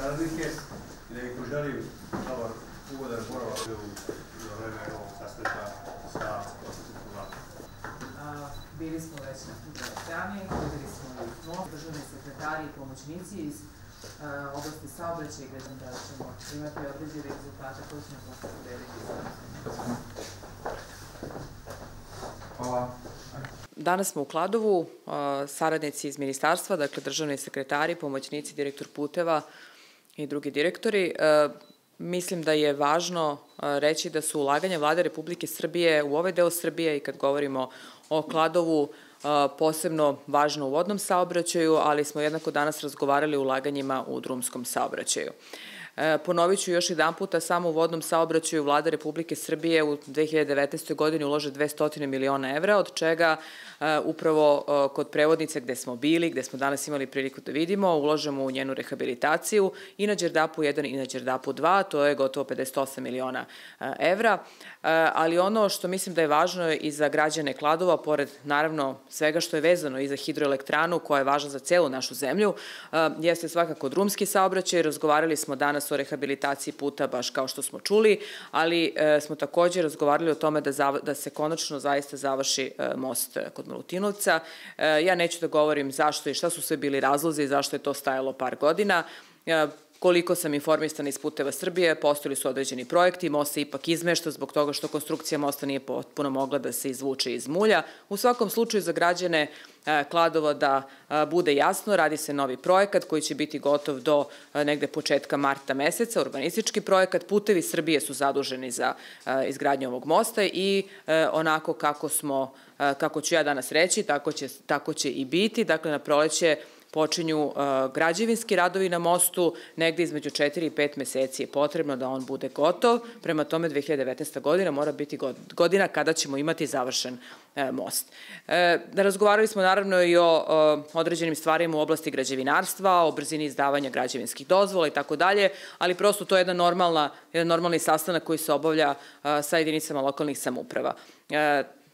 saradnike i da im poželim dobar ugodan boravak u vreme ovog sastanka sa osnovnim vladom. Bili smo već na Hidroelektrani, bili smo i most, državni sekretari i pomoćnici iz oblasti saobraćaja i gledam da ćemo imati određene rezultate koje ćemo posle podeliti. Hvala. Danas smo u Kladovu, saradnici iz ministarstva, dakle državni sekretari, pomoćnici, direktor puteva, i drugi direktori. Mislim da je važno reći da su ulaganja vlade Republike Srbije u ovaj deo Srbije i kad govorimo o Kladovu posebno važno u vodnom saobraćaju, ali smo jednako danas razgovarali o ulaganjima u drumskom saobraćaju. E, ponovit ću još jedan puta, samo u vodnom saobraćaju vlada Republike Srbije u 2019. godini ulože 200 miliona evra, od čega e, upravo e, kod prevodnice gde smo bili, gde smo danas imali priliku da vidimo, uložemo u njenu rehabilitaciju i na Đerdapu 1 i na Đerdapu 2, to je gotovo 58 miliona evra, ali ono što mislim da je važno i za građane Kladova, pored naravno svega što je vezano i za hidroelektranu koja je važna za celu našu zemlju, jeste svakako drumski saobraćaj, razgovarali smo danas o rehabilitaciji puta, baš kao što smo čuli, ali e, smo takođe razgovarali o tome da, da se konačno zaista završi e, most kod Malutinovca. E, ja neću da govorim zašto i šta su sve bili razlozi i zašto je to stajalo par godina. Koliko sam informisana iz puteva Srbije, postojili su određeni projekti, most se ipak izmešta zbog toga što konstrukcija mosta nije potpuno mogla da se izvuče iz mulja. U svakom slučaju za građane e, Kladova da e, bude jasno, radi se novi projekat koji će biti gotov do e, negde početka marta meseca, urbanistički projekat. Putevi Srbije su zaduženi za izgradnju ovog mosta i onako kako smo, kako ću ja danas reći, tako će, tako će i biti. Dakle, na proleće počinju uh, građevinski radovi na mostu, negde između 4 i 5 meseci je potrebno da on bude gotov, prema tome 2019. godina mora biti godina kada ćemo imati završen uh, most. Uh, razgovarali smo naravno i o određenim stvarima u oblasti građevinarstva, o brzini izdavanja građevinskih dozvola i tako dalje, ali prosto to je jedna normalna, jedan normalni sastanak koji se obavlja sa jedinicama lokalnih samuprava.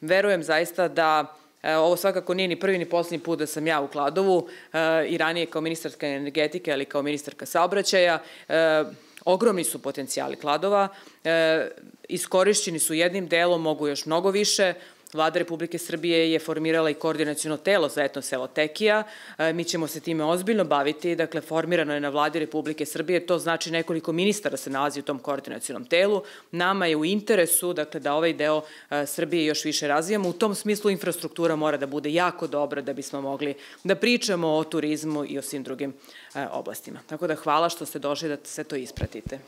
Verujem zaista da ovo svakako nije ni prvi ni poslednji put da sam ja u Kladovu e, i ranije kao ministarska energetike, ali kao ministarka saobraćaja. E, ogromni su potencijali Kladova, iskorišćeni su jednim delom, mogu još mnogo više, Vlada Republike Srbije je formirala i koordinacijono telo za etno selo Tekija. E, mi ćemo se time ozbiljno baviti. Dakle, formirano je na Vladi Republike Srbije. To znači nekoliko ministara se nalazi u tom koordinacijonom telu. Nama je u interesu dakle, da ovaj deo e, Srbije još više razvijamo. U tom smislu infrastruktura mora da bude jako dobra da bismo mogli da pričamo o turizmu i o svim drugim e, oblastima. Tako da hvala što ste došli da sve to ispratite.